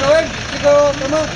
各位，这个什么？